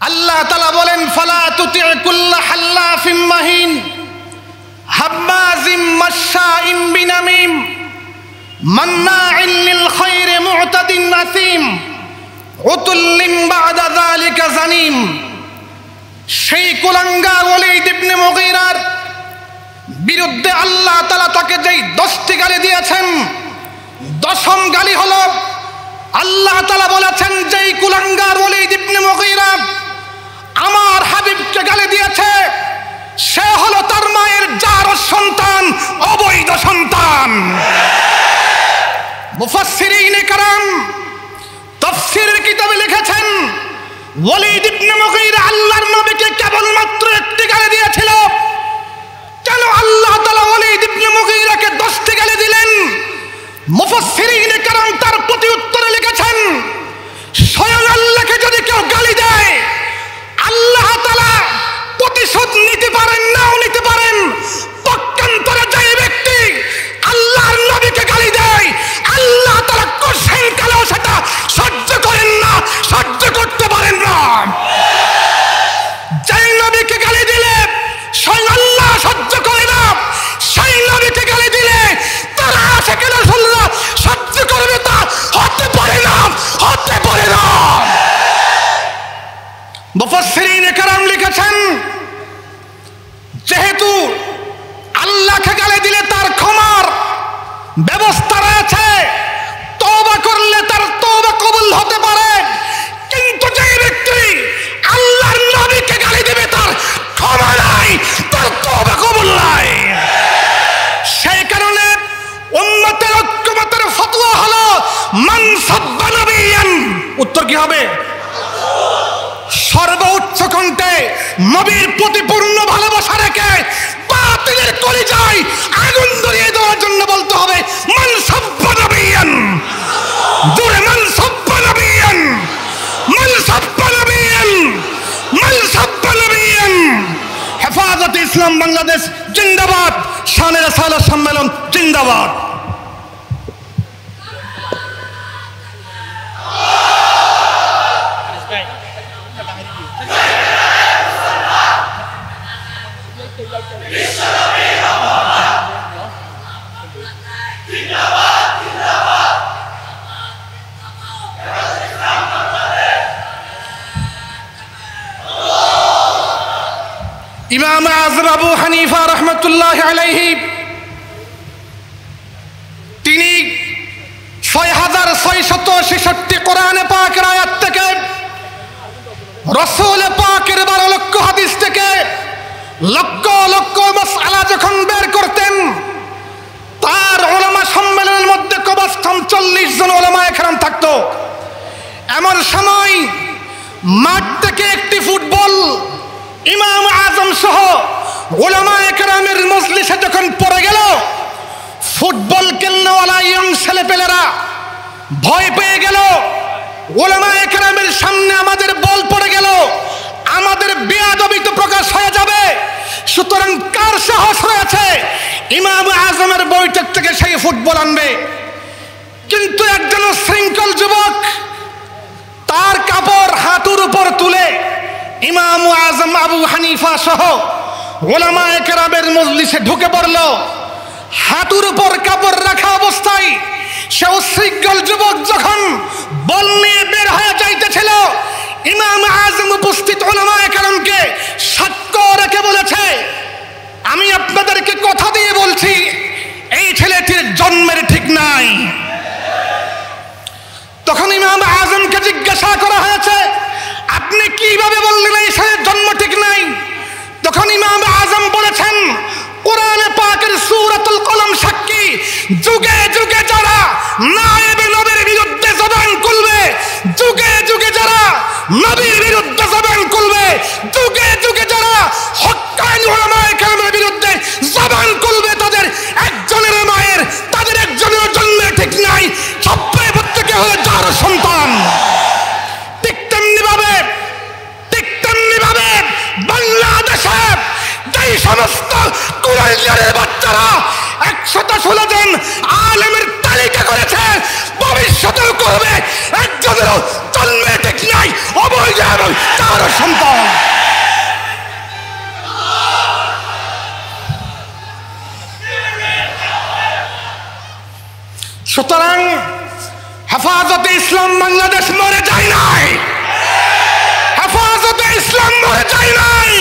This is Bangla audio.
আল্লাহ তালা বলেন, ফালা তুতি কুল্লা হাল্লা ফিম্মাহিন হাম্মাজিম মাশাইম বিনামিম, মান্নাইন লিল খায়রি মুতাদিন নাসিম উতুল্লিম বাদা যালিকা জানিম। সেই কুলাঙ্গার ওলীদ ইবনে মুগীরার বিরুদ্ধে আল্লাহ তালা তাকে যেই দশটি গালি দিয়েছেন, দশম গালি হলো, আল্লাহ তালা বলেছেন, যেই কুলাঙ্গার ওলীদ ইবনে মুগীরা আমার হাবিবকে গালি দিয়েছে। সে হলো তার মায়ের যার সন্তান, অবৈধ সন্তান। কারাম লিখেছেন আল্লাহর কেবলমাত্র একটি গালি দিয়েছিল। কেন আল্লাহ তাআলা ওয়ালিদ ইবনে মুগীরাকে 10টি গালি দিলেন? কারাম তার প্রতি উত্তরে ব্যবস্থা রয়েছে। তওবা করলে তার তওবা কবুল হতে পারে। কিন্তু যে ব্যক্তি আল্লাহর নবীকে গালি দেবে, তার ক্ষমা নাই, তার তওবা কবুল নাই। সেই কারণে উম্মতের ঐক্যমতের ফতোয়া হলো, মান সাব্বা নবিয়ান। উত্তর কি হবে? সর্বোচ্চ কণ্ঠে নবীর প্রতি পূর্ণ ভালোবাসা রেখে বাতিলের করে যায় আগুন ধরিয়ে দেওয়ার ইসলাম বাংলাদেশ জিন্দাবাদ। শানের সালা সম্মেলন জিন্দাবাদ। ইমাম আজম আবু হানিফা রহমতুল্লাহ আলাইহি, তিনি ছয় হাজার ছয় শত ছেষট্টি কোরআনে পাকের আয়াত থেকে, রসুল পাকের বারো লক্ষ হাদিস থেকে লক্ষ লক্ষ মাসআলা যখন বের করতেন, তার ওলামা সম্মেলনের মধ্যে কবাস্তম চল্লিশ জন ওলামা এখানে থাকতো। এমন সময় মাঠ থেকে একটি ফুটবল ইমাম আজম সহ ওলামা একরামের মজলিসে যখন পড়ে গেল, ফুটবল খেলনেওয়ালা ইয়ং ছেলেপেলেরা ভয় পেয়ে গেল। ওলামা একরামের সামনে আমাদের বল পড়ে গেল। আমাদের বেয়াদবি তো প্রকাশ হয়ে যাবে। সুতরাং কার সাহস হয়েছে ইমাম আজমের বৈঠক থেকে সেই ফুটবল আনবে। কিন্তু একজন শৃঙ্খল যুবক তার কাপড় হাঁটুর উপর তুলে ইমাম আজম আবু হানিফা সহ ওলামা একরামের মজলিসে ঢুকে পড়ল। হাতুর উপর কাপড় রাখা অবস্থায় সে উশৃঙ্খল যুবক যখন বল নিয়ে বের হয়ে যাইতেছিল, ইমাম আজম উপস্থিত ওলামা যুগে যুগে যারা নায়েবে নবীর বিরুদ্ধে জবান খুলবে, যুগে যুগে যারা নবীর বিরুদ্ধে জবান খুলবে, যুগে যুগে যারা হক্কানি ওলামায়ে কেরামের বিরুদ্ধে জবান খুলবে, তাদের একজনের মায়ের, তাদের একজনের জন্মের ঠিক নাই। সবচেয়ে প্রত্যেকে হলো যার সন্তান। ঠিক তেমনি ভাবে ঠিক তেমনি ভাবে বাংলাদেশে যেই সমস্ত কুরাইয়ারের বাচ্চারা একশত ষোলো জন আলেমের তালিকা করেছে। ভবিষ্যতেও করবে একজনেরও জন্মে ঠিক নাই, অবৈধ সুতরাং হেফাজতে ইসলাম বাংলাদেশ মরে যায় নাই। হেফাজতে ইসলাম মরে যায় নাই।